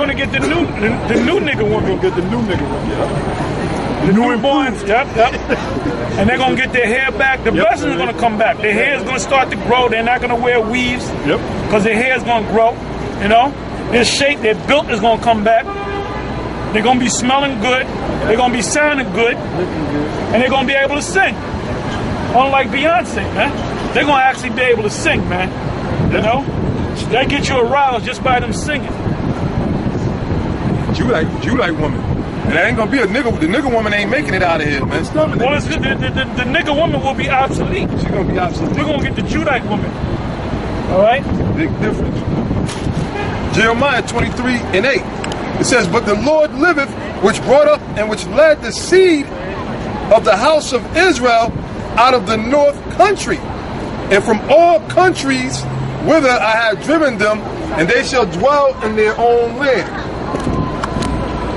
gonna get the new the, the new nigga woman. Get the new nigga one. Yeah. The new newborns, yep, yep. and they're gonna get their hair back. The Yep. blessings are gonna come back. Their hair is gonna start to grow. They're not gonna wear weaves. Yep. Because their hair is gonna grow. You know, their shape, their built is gonna come back. They're gonna be smelling good. They're gonna be sounding good, and they're gonna be able to sing. Unlike Beyonce, man, they're gonna actually be able to sing, man. You know, that get you aroused just by them singing. You like you like woman. And that ain't gonna be a nigga. The nigga woman ain't making it out of here, man. Well, it's, the, the, the, the nigga woman will be obsolete. She's gonna be obsolete. We're gonna get the Judite woman. All right. Big difference. Jeremiah 23 and 8. It says, But the Lord liveth, which brought up and which led the seed of the house of Israel out of the north country, and from all countries whither I have driven them, and they shall dwell in their own land.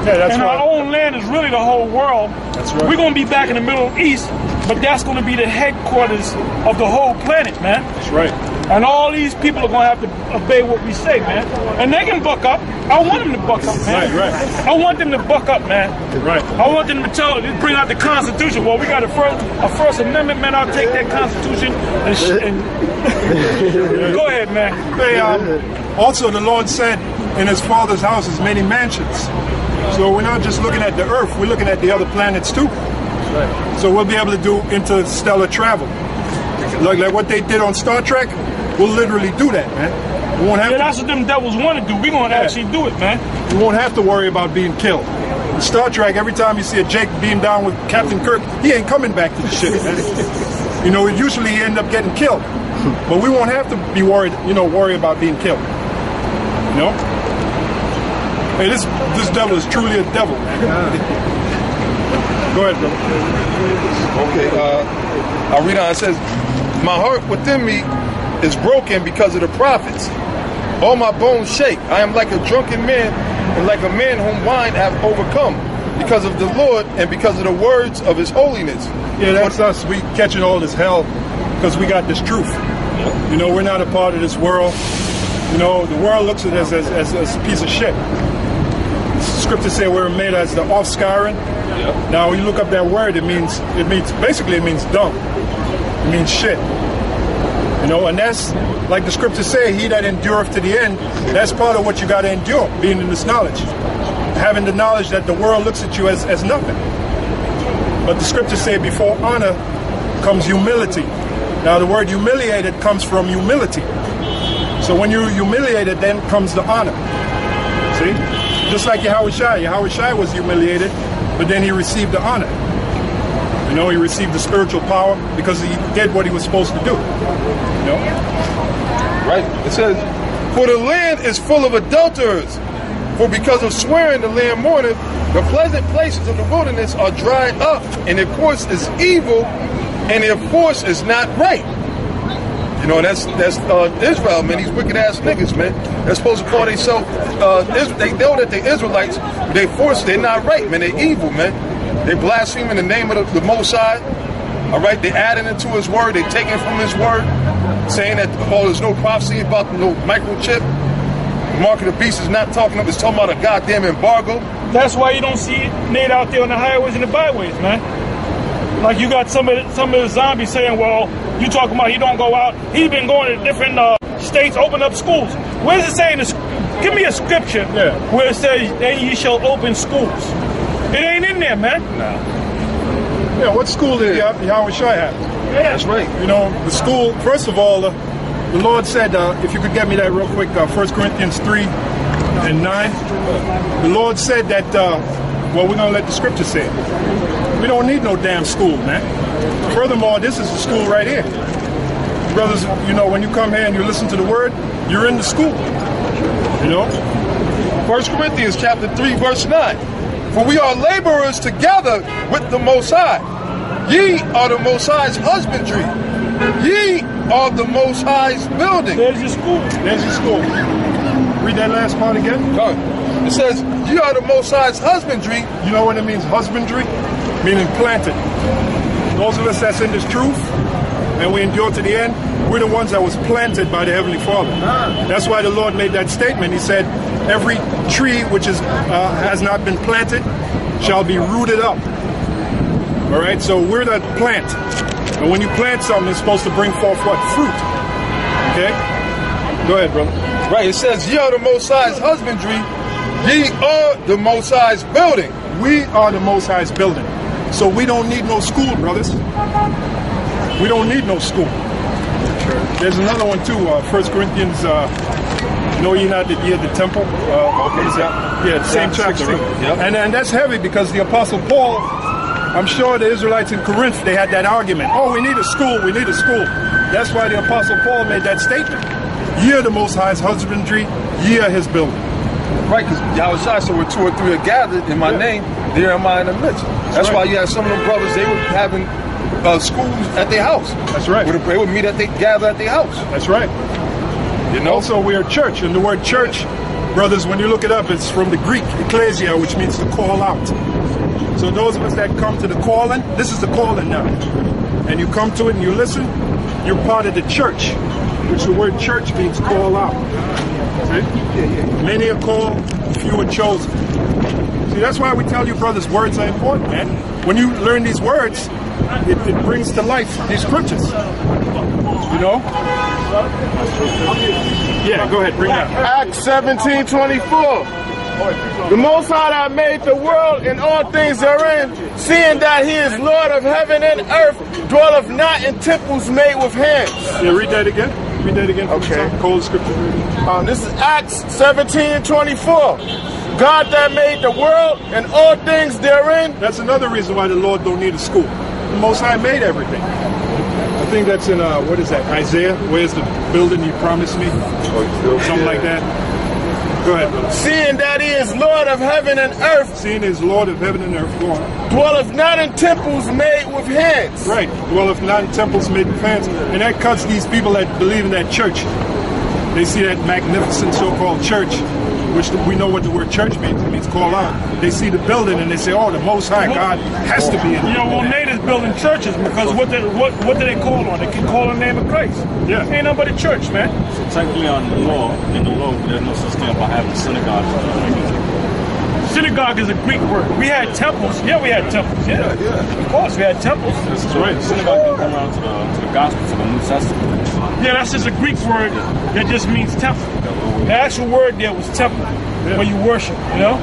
Yeah, that's and right. our own land is really the whole world. That's right. We're gonna be back in the Middle East, but that's gonna be the headquarters of the whole planet, man. That's right. And all these people are gonna have to obey what we say, man. And they can buck up. I want them to buck up, man. Right, right. I want them to buck up, man. Right. I want them to tell, bring out the Constitution. Well, we got a first, a First Amendment, man. I'll take that Constitution and, sh- and go ahead, man. Hey, um, also, the Lord said, in his Father's house is many mansions. So we're not just looking at the Earth, we're looking at the other planets too. So we'll be able to do interstellar travel. Like, like what they did on Star Trek, we'll literally do that, man. We won't have Yeah, to that's what them devils want to do. We're gonna actually do it, man. You won't have to worry about being killed. In Star Trek, every time you see a Jake beam down with Captain Kirk, he ain't coming back to the ship. man. you know, usually he end up getting killed. But we won't have to be worried, you know, worry about being killed. You know? Hey, this this devil is truly a devil. Go ahead, brother. Okay, uh, I'll read on. It says, My heart within me is broken because of the prophets. All my bones shake. I am like a drunken man, and like a man whom wine hath overcome, because of the Lord and because of the words of his holiness. Yeah, that's us. We catching all this hell because we got this truth. You know, we're not a part of this world. You know, the world looks at us as, as, as a piece of shit. Scriptures say we're made as the offscouring. Now, when you look up that word, it means it means basically it means dumb. It means shit. You know, and that's like the scriptures say, he that endureth to the end, that's part of what you gotta endure, being in this knowledge. Having the knowledge that the world looks at you as, as nothing. But the scriptures say before honor comes humility. Now the word humiliated comes from humility. So when you're humiliated, then comes the honor. See? Just like Yahweh Shai. Yahweh Shai was humiliated, but then he received the honor. You know, he received the spiritual power because he did what he was supposed to do. You know? Right? It says, For the land is full of adulterers. For because of swearing the land mourneth, the pleasant places of the wilderness are dried up, and their course is evil, and their force is not right. You know, that's that's uh, Israel, man. These wicked ass niggas, man. They're supposed to call themselves. Uh, they know that they're Israelites, they force. They're not right, man. They're evil, man. They blaspheming the name of the, the Most High. All right, they adding into His word. They taking from His word, saying that oh, there's no prophecy about the no microchip. The mark of the beast is not talking. It's talking about a goddamn embargo. That's why you don't see Nate out there on the highways and the byways, man. Like you got some of the, some of the zombies saying, "Well, you talking about he don't go out? He's been going to different uh, states, open up schools." Where's it saying? This? Give me a scripture Yeah. where it says, "Then ye shall open schools." It ain't in there, man. No. Yeah, what school did Yah- Yahweh Shai have? Yeah, That's right. You know, the school, first of all, the, the Lord said, uh, if you could get me that real quick, uh, 1 Corinthians 3 and 9. The Lord said that, uh, well, we're going to let the scripture say it. We don't need no damn school, man. Furthermore, this is the school right here. Brothers, you know, when you come here and you listen to the word, you're in the school. You know? First Corinthians chapter 3, verse 9. For we are laborers together with the Most High. Ye are the Most High's husbandry. Ye are the Most High's building. There's your school. There's your school. Read that last part again. Go. It says, Ye are the Most High's husbandry. You know what it means, husbandry? Meaning planted. Those of us that's in this truth and we endure to the end, we're the ones that was planted by the Heavenly Father. That's why the Lord made that statement. He said, every tree which is uh, has not been planted shall be rooted up. All right, so we're the plant, and when you plant something, it's supposed to bring forth what fruit. Okay, go ahead, brother. Right, it says, Ye are the Most High's husbandry, ye are the Most High's building. We are the Most High's building, so we don't need no school, brothers. We don't need no school. There's another one too. Uh, First Corinthians. Uh, know ye not that ye are the temple? Uh, what is that? Yeah, same chapter. right? Yep. And and that's heavy because the Apostle Paul. I'm sure the Israelites in Corinth they had that argument. Oh, we need a school. We need a school. That's why the Apostle Paul made that statement. Ye are the Most High's husbandry. Ye are His building. Right, because Yahweh said, where two or three are gathered in my Yeah. name, there am I in the midst. That's right. why you have some of them brothers, they were having uh, schools at their house. That's right. Where They would meet at they gather at their house. That's right. You know? Also, we are church, and the word church, brothers, when you look it up, it's from the Greek ecclesia, which means to call out. So those of us that come to the calling, this is the calling now, and you come to it and you listen, you're part of the church, which the word church means call out. See? Many are called, few are chosen. See, that's why we tell you, brothers, words are important, man. When you learn these words, it, it brings to life these scriptures. You know? Yeah, go ahead, bring that. Acts 17 24. The Most High that made the world and all things therein, seeing that He is Lord of heaven and earth, dwelleth not in temples made with hands. Yeah, read that again. Read that again. Okay. Cold scripture. Um, this is Acts 17 24. God that made the world and all things therein, That's another reason why the Lord don't need a school. The Most High made everything. I think that's in uh, what is that? Isaiah. Where's the building you promised me? Something like that. Go ahead, brother. seeing that He is Lord of heaven and earth, Seeing is Lord of heaven and earth. Go on. dwelleth not in temples made with hands. Right. Well, if not in temples made with hands, and that cuts these people that believe in that church. They see that magnificent so-called church, which we know what the word church means. It means call out. They see the building and they say, "Oh, the Most High God has to be in You it." know, well, natives building churches because what they, what what do they call on? They can call on the name of Christ. Yeah. Ain't nobody church, man. Technically, on the law, in the law, there's no such thing about having synagogues. Synagogue is a Greek word. We had temples. Yeah, we had temples. Yeah, of course we had temples. That's right. Synagogue can come around to the, to the gospel, to the New Testament. Yeah, that's just a Greek word that just means temple. The actual word there was temple, where you worship. You know,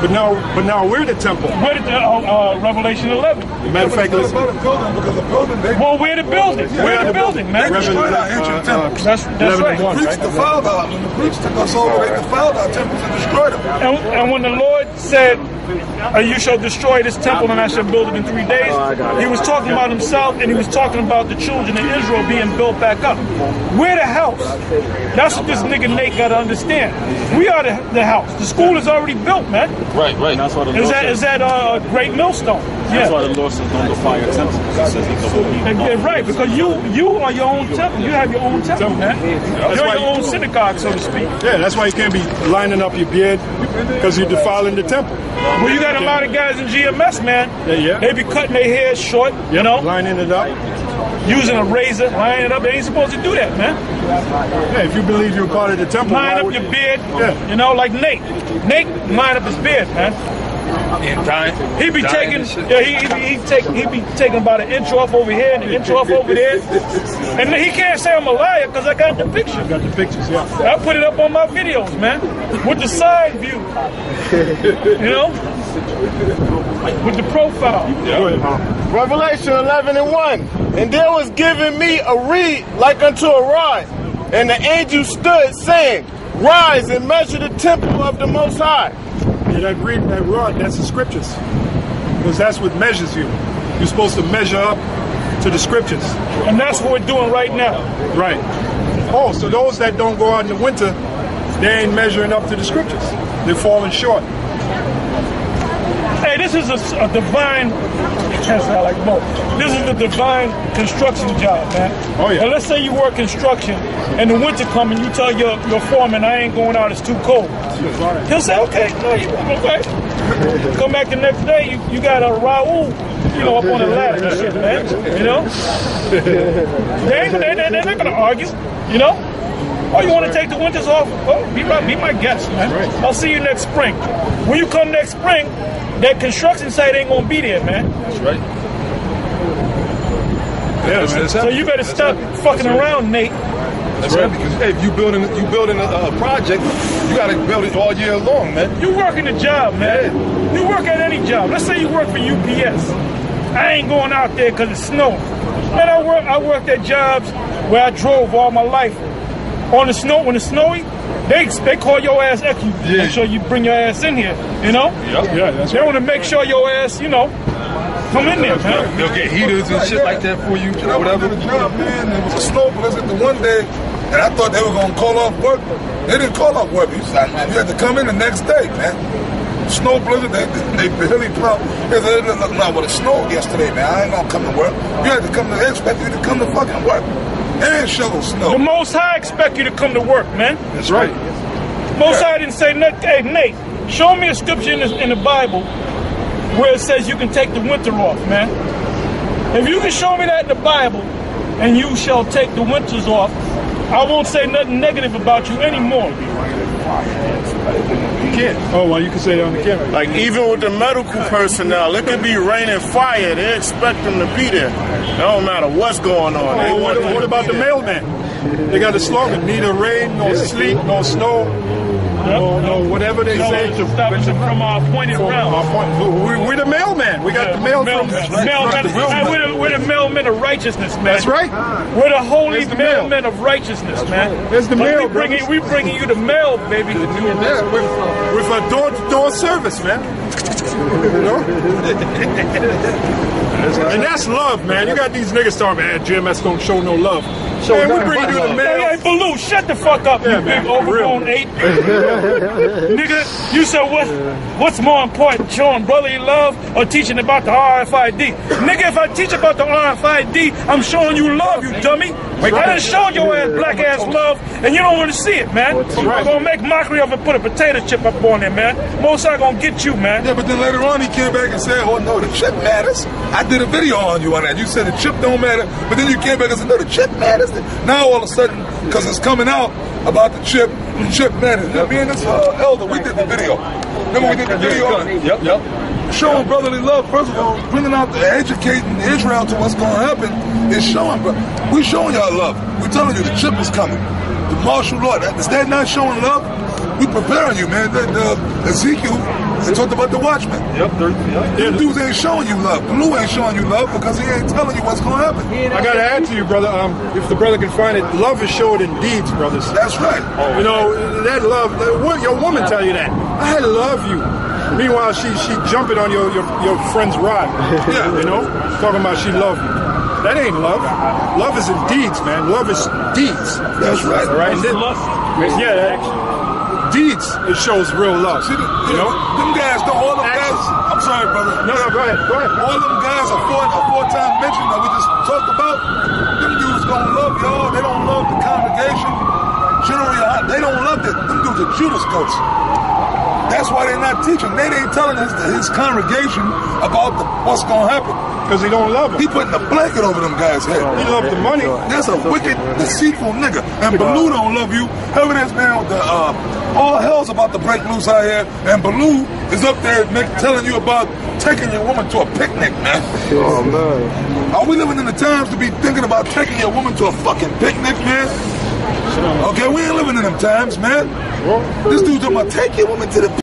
But now, but now we're the temple. where did the, uh, uh, Revelation 11? Matter of fact, It's about a building because the building they Well, we're the building. We're the building, man. They destroyed our uh, ancient temples. That's that's 11 right. and one. Greeks defiled our when the Greeks took us over, they defiled our temples and destroyed them. And, and when the Lord said, uh, "You shall destroy this temple, and I shall build it in three days," He was talking about Himself, and He was talking about the children of Israel being built back up. We're the house. That's what this nigga Nate got to understand. We are the, the house. The school is already built, man. Right, right. That's why the Is that says, is that uh, a great millstone? That's why the Lord says don't defile your temple. It says he could And- and Right, because you you are your own temple. You have your own temple, man. You're why your own synagogue, so to speak. Yeah, that's why you can't be lining up your beard because you're defiling the temple. Well, you got a lot of guys in GMS, man. Yeah, yeah. They be cutting their hair short, you know, lining it up. using a razor, lining it up. They ain't supposed to do that, man. Yeah, if you believe you're part of the temple, Line why up your beard, Yeah. you know, like Nate. Nate line up his beard, man. And time, He be taking, yeah, he, he be he take he be taking about an inch off over here and an inch off over there, and then he can't say I'm a liar because I got the picture. got the pictures. Yeah. I put it up on my videos, man, with the side view, you know, with the profile. Go ahead. Revelation 11 and 1. And there was given me a reed like unto a rod. And the angel stood, saying, Rise and measure the temple of the Most High. That read that rod, that's the scriptures. Because that's what measures you. You're supposed to measure up to the scriptures. And that's what we're doing right now. Right. Oh, so those that don't go out in the winter, they ain't measuring up to the scriptures. They're falling short. Hey, this is a, a divine. Can't say I like more. This is the divine construction job, man. Oh, yeah. And let's say you work construction, and the winter come, and you tell your, your foreman, "I ain't going out; it's too cold." He'll say, "Okay, no, you, okay." Come back the next day, you, you got a Raul, you know, up on the ladder and shit, man. You know, they ain't, they, they, they're not gonna argue, you know. Oh, you want to take the winters off? Well, be my, be my guest, man. I'll see you next spring. When you come next spring, that construction site ain't gonna be there, man. That's right. Yeah, That's- man. that's So you better That's stop happening. fucking right. around, Nate. That's right. Because hey, if you building you building a, a project, you got to build it all year long, man. You working a job, man. You work at any job. Let's say you work for UPS. I ain't going out there because it's snowing. Man, I work. I worked at jobs where I drove all my life on the snow. When it's snowy, they they call your ass extra. Yeah. Make sure you bring your ass in here. You know. Yep. Yeah, that's They right. want to make sure your ass, you know, come in there, man. They'll get heaters and shit like that for you, And I whatever. went to the job, man. It was a snow blizzard the one day, and I thought they were gonna call off work. They didn't call off work. You said, man, you had to come in the next day, man. Snow blizzard, they, they barely plow. They said, look, no, well, it snowed yesterday, man. I ain't gonna come to work. You had to come to, they expect you to come to fucking work and shovel The snow. Most High expect you to come to work, man. That's right. Most High didn't say nothing. Hey, Nate, show me a scripture in the, in the Bible where it says you can take the winter off, man. If you can show me that in the Bible and you shall take the winters off, I won't say nothing negative about you anymore. You can't. Oh, well, you can say that on the camera. Like even with the medical personnel, it could be raining fire. They expect them to be there. It don't matter what's going on. Oh, what, what about the mailman? They got a slogan: neither rain, nor sleet, nor snow, no, no, whatever they So say. to stop us from our pointed From round. our point- we- We're the mailman. We got the mail from. Mailmen, hey, we're, the, we're the mailmen of righteousness, man. That's right. We're the holy the mail. of righteousness, man. There's the But mail, we bringing, we bringing you the mail, baby. Yeah, with, with a door-to-door service, man. Know? and that's love, man. You got these niggas talking, man, GMS don't show no love. Show man, we bring you the mail. Hey, hey, Baloo, shut the fuck up, Yeah, you man, big overgrown ape. Nigga, you said what? What's more important, showing brotherly love or teaching about the RFID? Nigga, if I teach about the RFID, I'm showing you love, you dummy. I done showed your ass black ass love, and you don't want to see it, man. I'm right. gonna make mockery of it, put a potato chip up on it, man. Most I gonna get you, man. Yeah, but then later on he came back and said, "Oh no, the chip matters." I did a video on you on that. You said the chip don't matter, but then you came back and said, "No, the chip matters." Now all of a sudden, because it's coming out about the chip, the chip matters. Yeah, me and this uh, elder, we did the video. Remember we did the video on it? Yep, yep. Showing brotherly love. First of all, bringing out the educating Israel to what's going to happen is showing, bro. We showing y'all love. We telling you the chip is coming. The martial law. Is that not showing love? We preparing you, man. That uh, Ezekiel, they talked about the watchman. Yep. Them dudes ain't showing you love. Blue ain't showing you love because he ain't telling you what's going to happen. I gotta add to you, brother. Um, if the brother can find it, love is showed in deeds, brothers. That's right. You know that love. that- what- Your woman tell you that. I love you. Meanwhile, she she jumping on your your, your friend's rod. Yeah. You know, talking about she love you. That ain't love. Love is in deeds, man. Love is deeds. That's right. All right. And then- yeah. That, deeds. It shows real love. See, the, You know. them guys, don't all them guys. I'm sorry, brother. No, no. Go ahead. Go ahead. All them guys are four, a four-time mention that we just talked about. Them dudes don't love y'all. They don't love the congregation. Generally, they don't love it. Them dudes are Judas goats. That's why they're not teaching. They ain't telling his, his congregation about the, what's going to happen. Because he don't love He them. putting a blanket over them guys' head. He love the money. That's a wicked, deceitful nigga. And Baloo don't love you. Evidence, man, the, uh, all hell's about to break loose out here. And Baloo is up there make, telling you about taking your woman to a picnic, man. Oh man. Are we living in the times to be thinking about taking your woman to a fucking picnic, man? Okay, we ain't living in them times, man. This dude talking about take your woman to the